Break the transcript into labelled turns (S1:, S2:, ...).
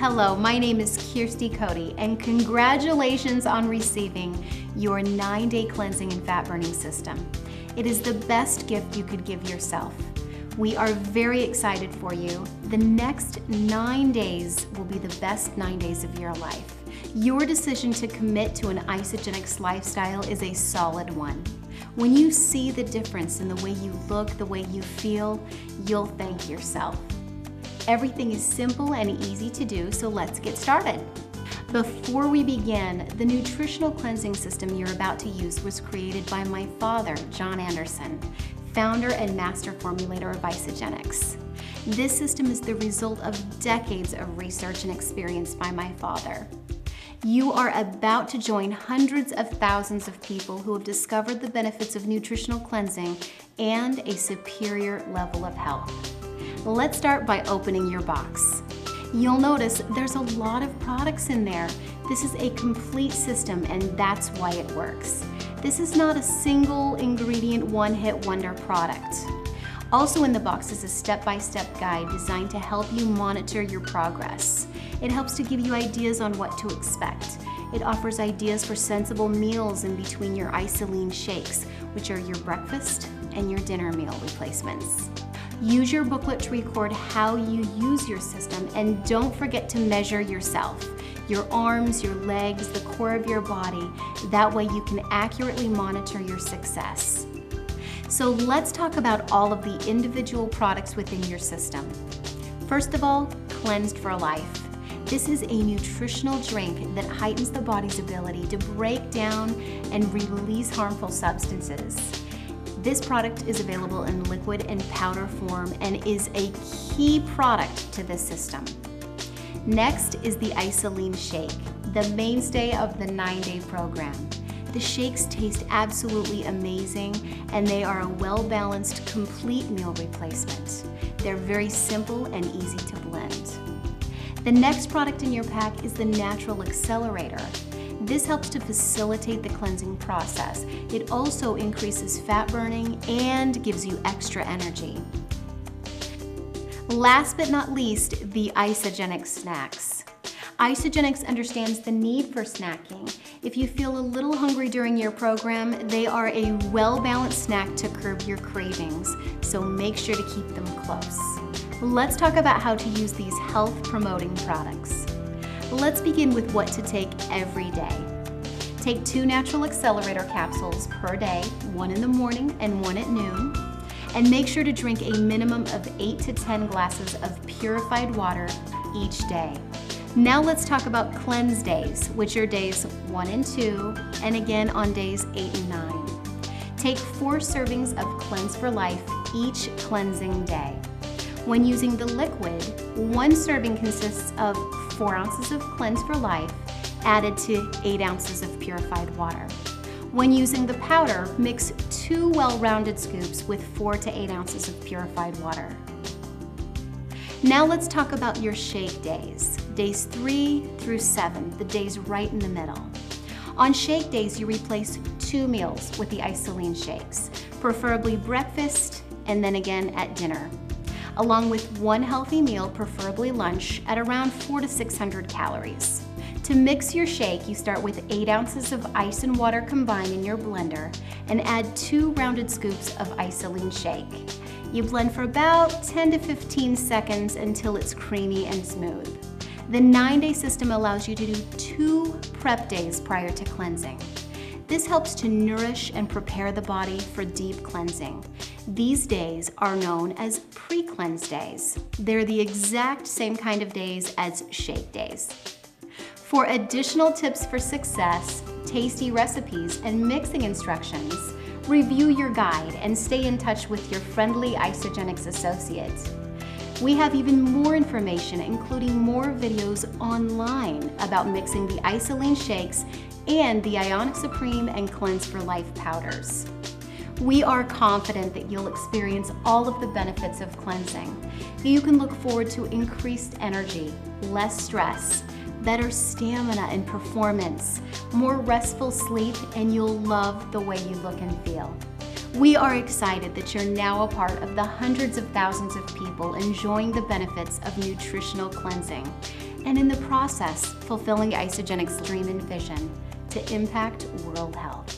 S1: Hello, my name is Kirsty Cody, and congratulations on receiving your nine day cleansing and fat burning system. It is the best gift you could give yourself. We are very excited for you. The next nine days will be the best nine days of your life. Your decision to commit to an Isagenix lifestyle is a solid one. When you see the difference in the way you look, the way you feel, you'll thank yourself. Everything is simple and easy to do, so let's get started. Before we begin, the nutritional cleansing system you're about to use was created by my father, John Anderson, founder and master formulator of Isagenix. This system is the result of decades of research and experience by my father. You are about to join hundreds of thousands of people who have discovered the benefits of nutritional cleansing and a superior level of health. Let's start by opening your box. You'll notice there's a lot of products in there. This is a complete system and that's why it works. This is not a single ingredient one-hit wonder product. Also in the box is a step-by-step -step guide designed to help you monitor your progress. It helps to give you ideas on what to expect. It offers ideas for sensible meals in between your IsaLean shakes, which are your breakfast and your dinner meal replacements. Use your booklet to record how you use your system and don't forget to measure yourself your arms, your legs, the core of your body. That way you can accurately monitor your success. So let's talk about all of the individual products within your system. First of all, Cleanse for Life. This is a nutritional drink that heightens the body's ability to break down and release harmful substances. This product is available in liquid and powder form and is a key product to this system. Next is the IsaLean Shake, the mainstay of the nine day program. The shakes taste absolutely amazing and they are a well balanced, complete meal replacement. They're very simple and easy to blend. The next product in your pack is the Natural Accelerator. This helps to facilitate the cleansing process. It also increases fat burning and gives you extra energy. Last but not least, the Isagenix snacks. Isagenix understands the need for snacking. If you feel a little hungry during your program, they are a well-balanced snack to curb your cravings, so make sure to keep them close. Let's talk about how to use these health promoting products. Let's begin with what to take every day. Take two natural accelerator capsules per day, one in the morning and one at noon, and make sure to drink a minimum of 8 to 10 glasses of purified water each day. Now let's talk about cleanse days, which are days 1 and 2, and again on days 8 and 9. Take four servings of Cleanse for Life each cleansing day. When using the liquid, one serving consists of 4 ounces of Cleanse for Life added to 8 ounces of purified water. When using the powder, mix two well-rounded scoops with 4 to 8 ounces of purified water. Now let's talk about your shake days. Days 3 through 7, the days right in the middle. On shake days, you replace two meals with the IsaLean shakes, preferably breakfast and then again at dinner along with one healthy meal, preferably lunch, at around 4 to 600 calories. To mix your shake, you start with 8 ounces of ice and water combined in your blender and add 2 rounded scoops of IsaLean shake. You blend for about 10 to 15 seconds until it's creamy and smooth. The 9-day system allows you to do two prep days prior to cleansing. This helps to nourish and prepare the body for deep cleansing. These days are known as pre-cleanse days. They're the exact same kind of days as shake days. For additional tips for success, tasty recipes, and mixing instructions, review your guide and stay in touch with your friendly Isagenix associate. We have even more information, including more videos online about mixing the IsaLean shakes and the Ionix Supreme and Cleanse for Life powders. We are confident that you'll experience all of the benefits of cleansing. You can look forward to increased energy, less stress, better stamina and performance, more restful sleep, and you'll love the way you look and feel. We are excited that you're now a part of the hundreds of thousands of people enjoying the benefits of nutritional cleansing. and in the process, fulfilling Isagenix's dream and vision to impact world health.